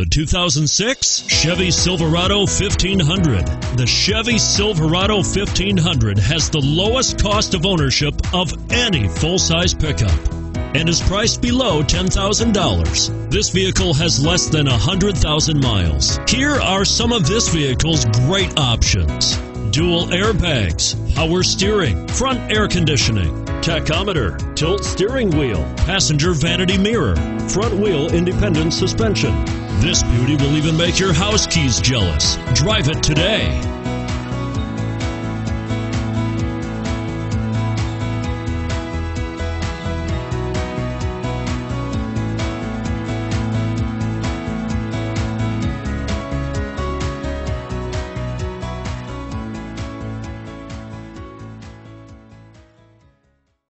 The 2006 Chevy Silverado 1500. The Chevy Silverado 1500 has the lowest cost of ownership of any full-size pickup and is priced below $10,000. This vehicle has less than 100,000 miles. Here are some of this vehicle's great options. Dual airbags, power steering, front air conditioning, tachometer, tilt steering wheel, passenger vanity mirror, front wheel independent suspension. This beauty will even make your house keys jealous. Drive it today.